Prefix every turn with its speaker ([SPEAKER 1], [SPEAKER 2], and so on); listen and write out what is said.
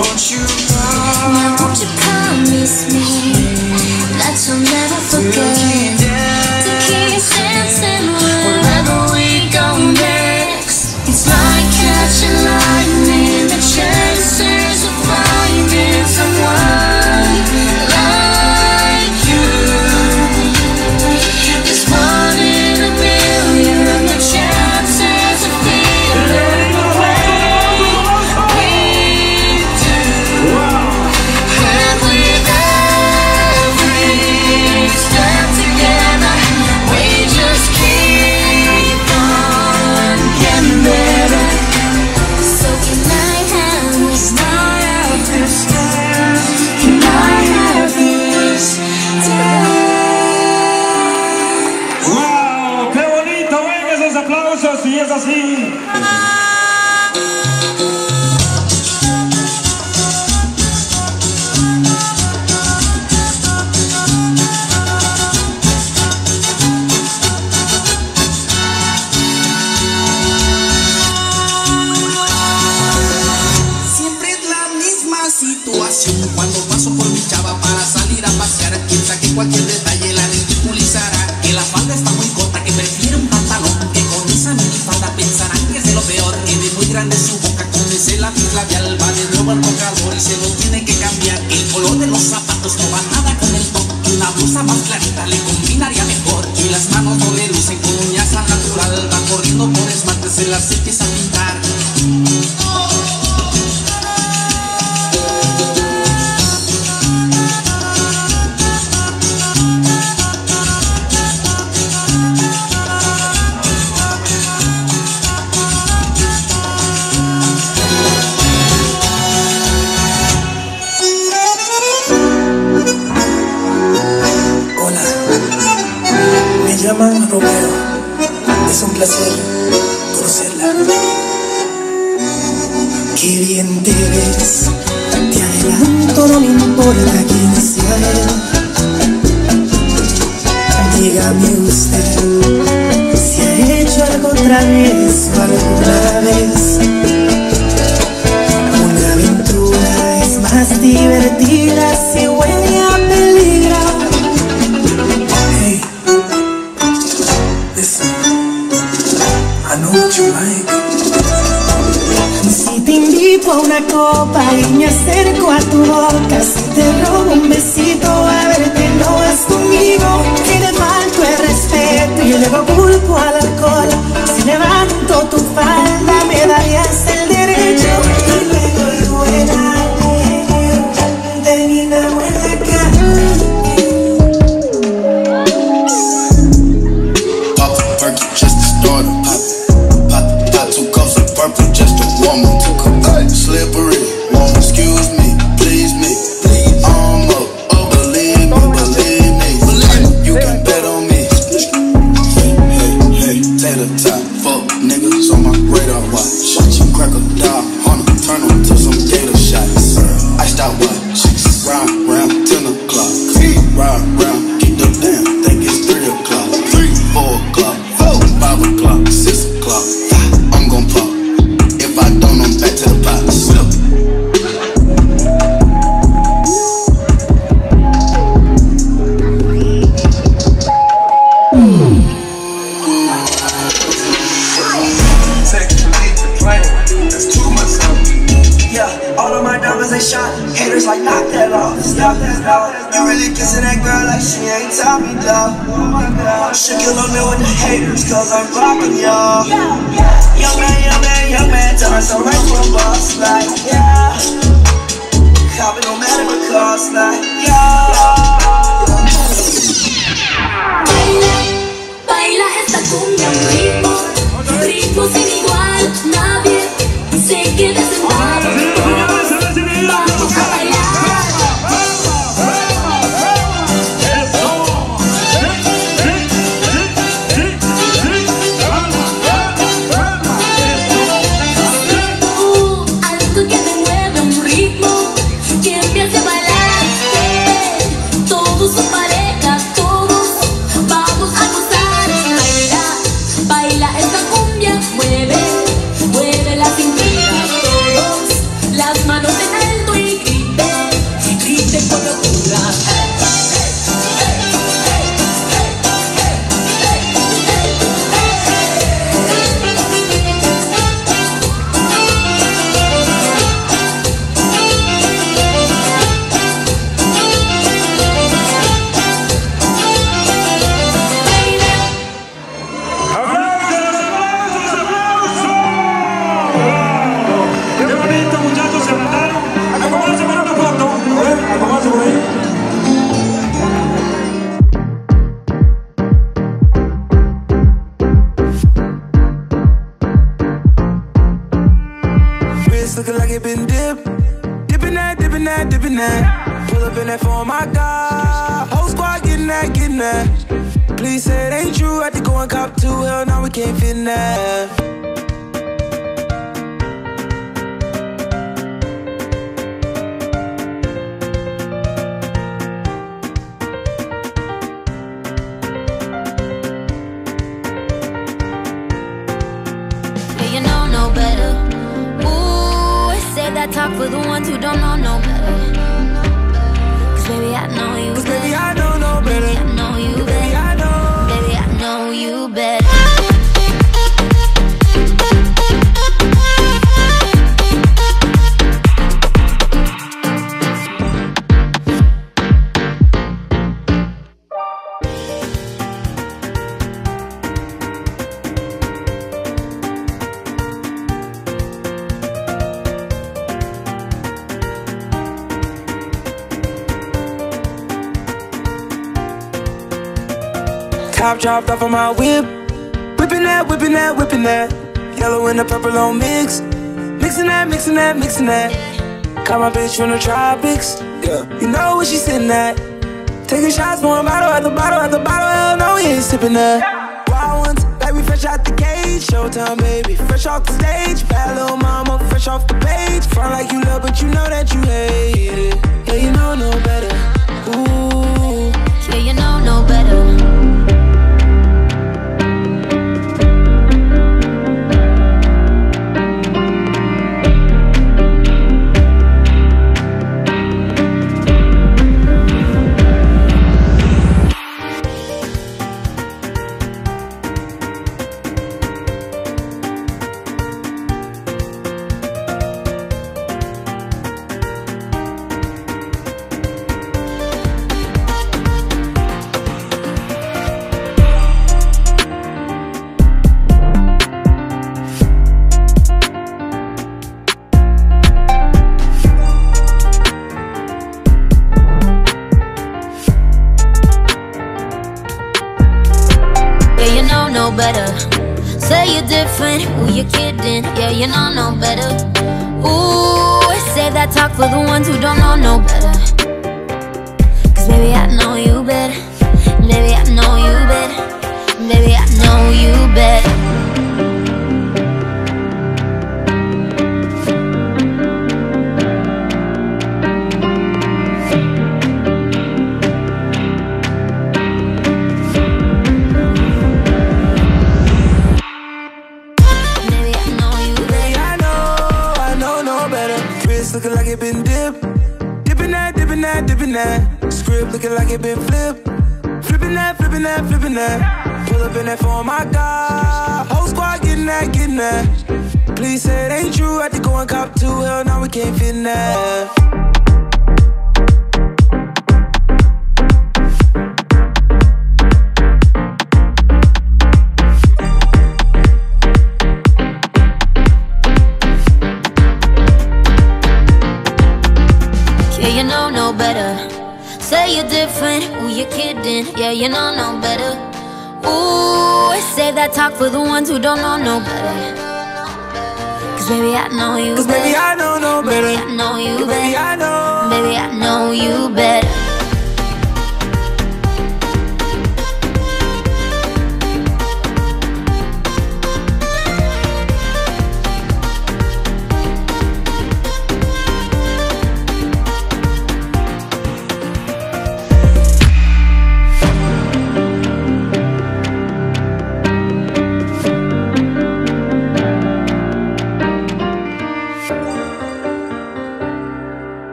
[SPEAKER 1] Won't you
[SPEAKER 2] Now won't you promise me? That you'll never forget
[SPEAKER 3] cualquier detalle la ridiculizará Que la falda está muy corta, que prefiere un pantalón Que con esa minifalda pensarán que es de lo peor Que de muy grande su boca con ese lápiz labial Va de nuevo al tocador y se lo tiene que cambiar El color de los zapatos no va nada con el top Una blusa más clarita le
[SPEAKER 4] te adelanto, no me importa quién sea él. Dígame usted si ha hecho algo otra vez o alguna vez. Una aventura es más divertida si huele copa y me acerco a tu boca, si te robo un besito a ver que no vas conmigo, si le falto el respeto y luego culpo al alcohol, si levanto tu falda me darías Should kill on me with the haters, cause I'm rocking y'all. Young man, young man, young man, turn so right to a boss like yeah. Copy no matter the cost like yeah.
[SPEAKER 2] Baila, baila esta cumbia un ritmo, un ritmo sin igual, nadie se queda
[SPEAKER 5] looking like it been dipped. Dipping that, dipping that, dipping that. Pull up in that phone, my God. Whole squad getting that, getting that. Please say it ain't true. Had to go and cop two. Hell, now we can't fit in that Top dropped off of my whip. Whipping that, whipping that, whipping that. Yellow and the purple on mix. Mixing that, mixing that, mixing that. Got my bitch from the tropics. Yeah, you know where she sitting at. Taking shots, pouring bottle at the bottle at the bottle. Hell no, we ain't sipping that. Wild ones, like we fresh out the cage. Showtime, baby, fresh off the stage. Bad little mama, fresh off the page. Front like you love, but you know that you hate it. Yeah, you know no better. Ooh.
[SPEAKER 6] Yeah, you know no better. better. Talk for the ones who don't know no better. Cause baby, I know
[SPEAKER 5] dipping that. Script looking like it been flipped. Flipping that, flipping that, flipping that. Pull up in that phone, my God. Whole squad getting that, getting that. Please say it ain't true. I Had to go and cop two. Hell, now we can't fit in that.
[SPEAKER 6] Yeah, you know no better. Ooh, save that talk for the ones who don't know no better. Cause baby, I know you
[SPEAKER 5] Cause
[SPEAKER 6] better.
[SPEAKER 5] baby, I know no better.
[SPEAKER 6] Baby, I know you
[SPEAKER 5] Baby,
[SPEAKER 6] better.
[SPEAKER 5] I know.
[SPEAKER 6] Baby, I know you better.